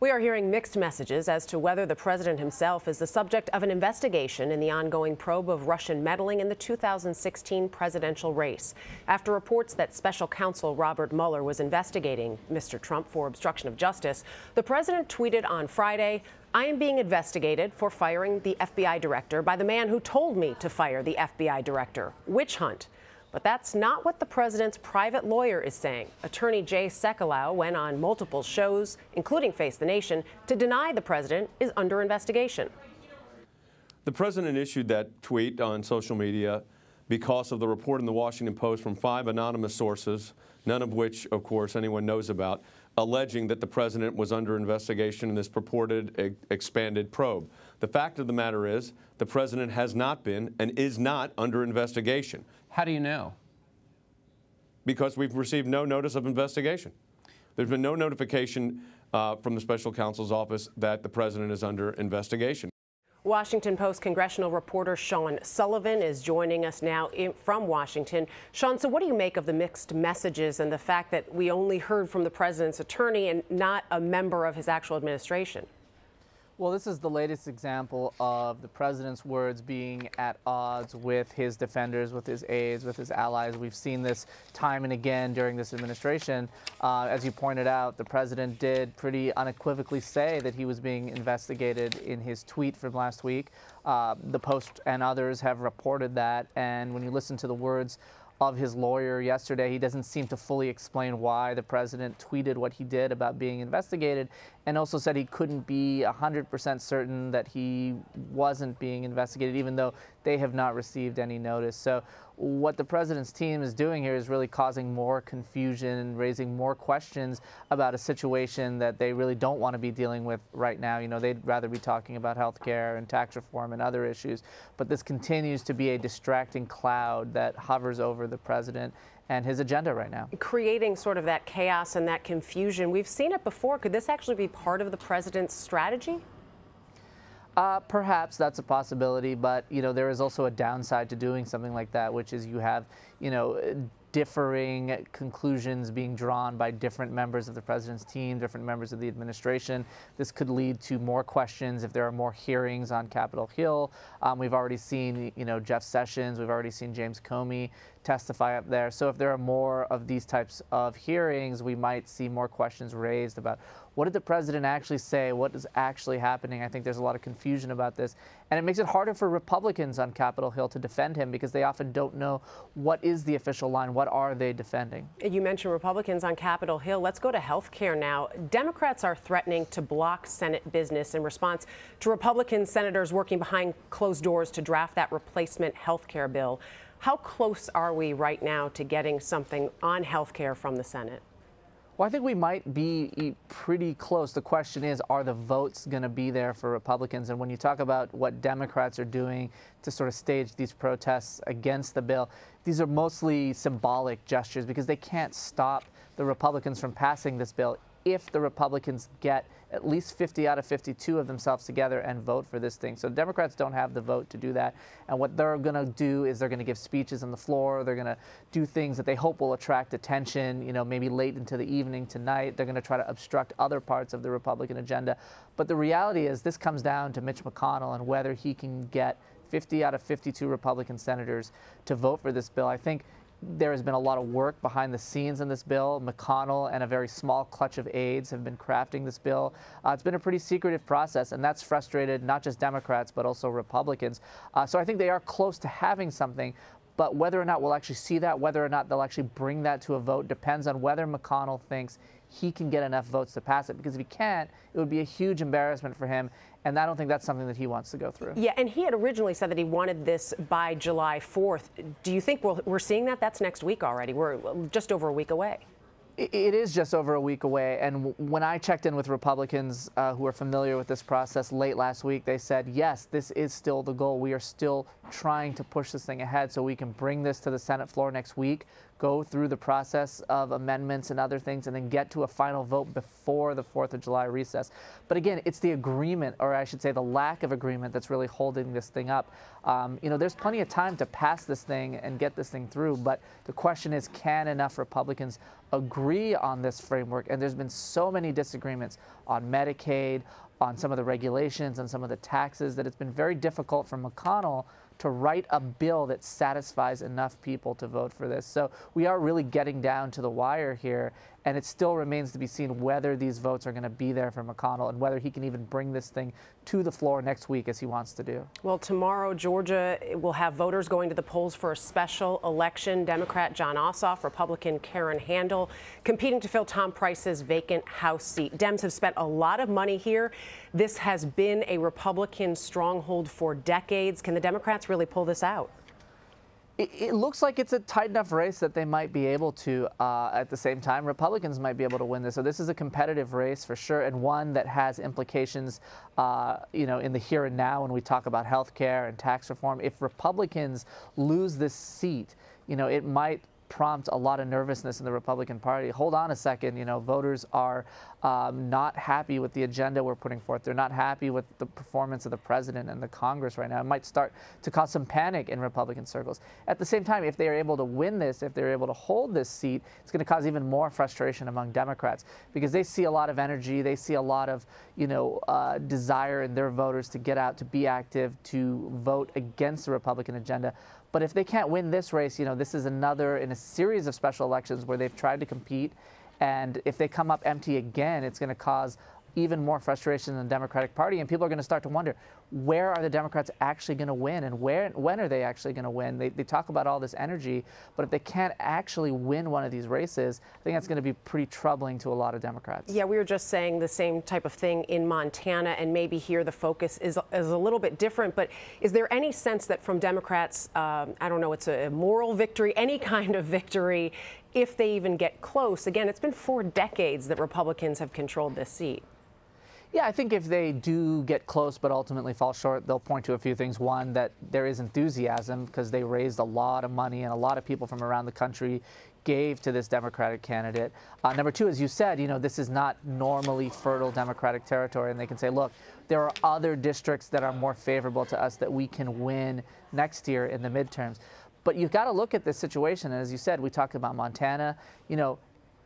We are hearing mixed messages as to whether the president himself is the subject of an investigation in the ongoing probe of Russian meddling in the 2016 presidential race. After reports that special counsel Robert Mueller was investigating Mr. Trump for obstruction of justice, the president tweeted on Friday, I am being investigated for firing the FBI director by the man who told me to fire the FBI director. Witch hunt. But that's not what the president's private lawyer is saying. Attorney Jay Sekulow went on multiple shows, including Face the Nation, to deny the president is under investigation. The president issued that tweet on social media because of the report in the Washington Post from five anonymous sources, none of which, of course, anyone knows about, alleging that the president was under investigation in this purported e expanded probe. The fact of the matter is, the president has not been and is not under investigation. How do you know? Because we've received no notice of investigation. There's been no notification uh, from the special counsel's office that the president is under investigation. Washington Post congressional reporter Sean Sullivan is joining us now in, from Washington. Sean, so what do you make of the mixed messages and the fact that we only heard from the president's attorney and not a member of his actual administration? Well, this is the latest example of the president's words being at odds with his defenders, with his aides, with his allies. We've seen this time and again during this administration. Uh, as you pointed out, the president did pretty unequivocally say that he was being investigated in his tweet from last week. Uh, the Post and others have reported that, and when you listen to the words of his lawyer yesterday. He doesn't seem to fully explain why the president tweeted what he did about being investigated and also said he couldn't be 100% certain that he wasn't being investigated, even though they have not received any notice. So what the president's team is doing here is really causing more confusion and raising more questions about a situation that they really don't want to be dealing with right now. You know, they'd rather be talking about health care and tax reform and other issues. But this continues to be a distracting cloud that hovers over the president and his agenda right now. Creating sort of that chaos and that confusion. We've seen it before. Could this actually be part of the president's strategy? Uh, perhaps that's a possibility, but you know there is also a downside to doing something like that, which is you have you know differing conclusions being drawn by different members of the president's team, different members of the administration. This could lead to more questions if there are more hearings on Capitol Hill. Um, we've already seen, you know, Jeff Sessions. We've already seen James Comey testify up there. So if there are more of these types of hearings, we might see more questions raised about what did the president actually say? What is actually happening? I think there's a lot of confusion about this. And it makes it harder for Republicans on Capitol Hill to defend him because they often don't know what is the official line, what are they defending. You mentioned Republicans on Capitol Hill. Let's go to health care now. Democrats are threatening to block Senate business in response to Republican senators working behind closed doors to draft that replacement health care bill. How close are we right now to getting something on health care from the Senate? Well, I think we might be pretty close. The question is, are the votes going to be there for Republicans? And when you talk about what Democrats are doing to sort of stage these protests against the bill, these are mostly symbolic gestures because they can't stop the Republicans from passing this bill if the Republicans get at least 50 out of 52 of themselves together and vote for this thing. So Democrats don't have the vote to do that. And what they're going to do is they're going to give speeches on the floor. They're going to do things that they hope will attract attention, you know, maybe late into the evening tonight. They're going to try to obstruct other parts of the Republican agenda. But the reality is this comes down to Mitch McConnell and whether he can get 50 out of 52 Republican senators to vote for this bill. I think there has been a lot of work behind the scenes in this bill. McConnell and a very small clutch of aides have been crafting this bill. Uh, it's been a pretty secretive process, and that's frustrated not just Democrats, but also Republicans. Uh, so I think they are close to having something. But whether or not we'll actually see that, whether or not they'll actually bring that to a vote, depends on whether McConnell thinks he can get enough votes to pass it. Because if he can't, it would be a huge embarrassment for him. And I don't think that's something that he wants to go through. Yeah, and he had originally said that he wanted this by July 4th. Do you think we we are seeing that? That's next week already. We're just over a week away. It is just over a week away. And when I checked in with Republicans uh, who are familiar with this process late last week, they said, yes, this is still the goal. We are still trying to push this thing ahead so we can bring this to the Senate floor next week, go through the process of amendments and other things, and then get to a final vote before the 4th of July recess. But again, it's the agreement, or I should say the lack of agreement, that's really holding this thing up. Um, you know, there's plenty of time to pass this thing and get this thing through, but the question is can enough Republicans agree on this framework? And there's been so many disagreements on Medicaid, on some of the regulations, and some of the taxes that it's been very difficult for McConnell to write a bill that satisfies enough people to vote for this. So we are really getting down to the wire here, and it still remains to be seen whether these votes are going to be there for McConnell and whether he can even bring this thing to the floor next week as he wants to do. Well, tomorrow, Georgia will have voters going to the polls for a special election. Democrat Jon Ossoff, Republican Karen Handel competing to fill Tom Price's vacant House seat. Dems have spent a lot of money here. This has been a Republican stronghold for decades. Can the Democrats really pull this out? It, looks like it's a tight enough race that they might be able to. Uh, at the same time, Republicans might be able to win this. So this is a competitive race for sure, and one that has implications, uh, you know, in the here and now when we talk about health care and tax reform. If Republicans lose this seat, you know, it might prompt a lot of nervousness in the Republican Party. Hold on a second, you know, voters are um, not happy with the agenda we're putting forth. They're not happy with the performance of the president and the Congress right now. It might start to cause some panic in Republican circles. At the same time, if they are able to win this, if they're able to hold this seat, it's going to cause even more frustration among Democrats because they see a lot of energy, they see a lot of, you know, uh, desire in their voters to get out, to be active, to vote against the Republican agenda. But if they can't win this race, you know, this is another in a series of special elections where they've tried to compete. And if they come up empty again, it's going to cause even more frustration in the Democratic Party, and people are going to start to wonder where are the Democrats actually going to win, and where when are they actually going to win? They, they talk about all this energy, but if they can't actually win one of these races, I think that's going to be pretty troubling to a lot of Democrats. Yeah, we were just saying the same type of thing in Montana, and maybe here the focus is is a little bit different. But is there any sense that from Democrats, um, I don't know, it's a moral victory, any kind of victory, if they even get close? Again, it's been four decades that Republicans have controlled this seat. Yeah, I think if they do get close but ultimately fall short, they'll point to a few things. One, that there is enthusiasm because they raised a lot of money and a lot of people from around the country gave to this Democratic candidate. Uh, number two, as you said, you know, this is not normally fertile Democratic territory, and they can say, look, there are other districts that are more favorable to us that we can win next year in the midterms. But you've got to look at this situation. And as you said, we talked about Montana. You know,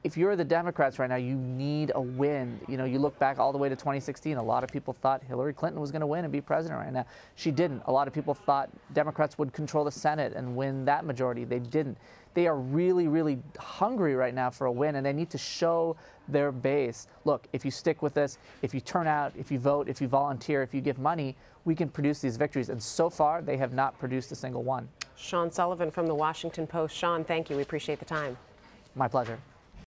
if you're the Democrats right now, you need a win. You know, you look back all the way to 2016. A lot of people thought Hillary Clinton was going to win and be president right now. She didn't. A lot of people thought Democrats would control the Senate and win that majority. They didn't. They are really, really hungry right now for a win, and they need to show their base look, if you stick with this, if you turn out, if you vote, if you volunteer, if you give money, we can produce these victories. And so far, they have not produced a single one. Sean Sullivan from the Washington Post. Sean, thank you. We appreciate the time. My pleasure.